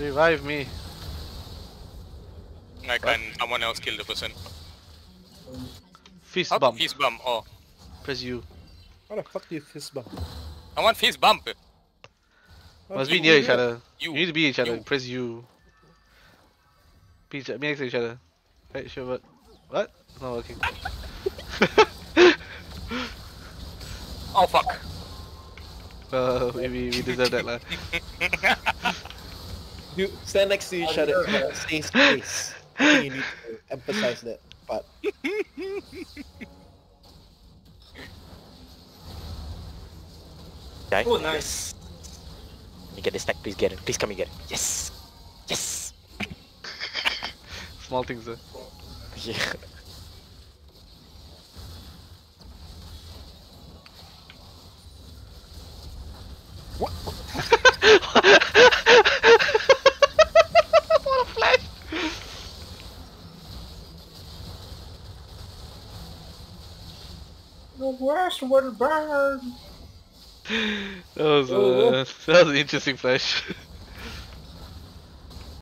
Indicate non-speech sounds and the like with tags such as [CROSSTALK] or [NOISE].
Revive me. Like, can someone else kill the person? Fist How to bump. fist bump? Oh, Press U. What the fuck do you fist bump? I want fist bump. How Must be near each other. You. You need to be each other. You. Press U. Be, each- be next to each other. Right, sure, but what? It's not working. [LAUGHS] Oh fuck. [LAUGHS] uh, maybe we deserve that lah. [LAUGHS] You stand next to each other and [LAUGHS] stay space. I you need to emphasize that part. Die. Oh, nice. Let me get the stack, please get it. Please come and get it. Yes! Yes! [LAUGHS] Small things. Uh. Yeah. what [LAUGHS] The worst will burn. That was uh, [LAUGHS] that was an interesting flash. [LAUGHS]